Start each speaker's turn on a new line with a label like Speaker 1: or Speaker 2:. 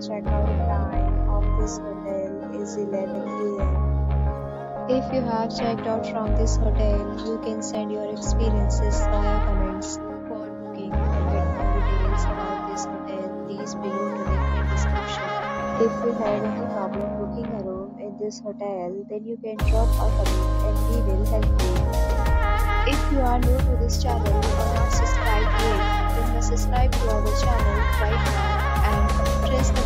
Speaker 1: check-out time of this hotel is 11 am. If you have checked out from this hotel, you can send your experiences via comments. For booking or get more details about this hotel, please below the link in description. If you have any problem booking a room in this hotel, then you can drop a comment and we will help you. If you are new to this channel or not subscribed yet, then subscribe to our channel right now and press the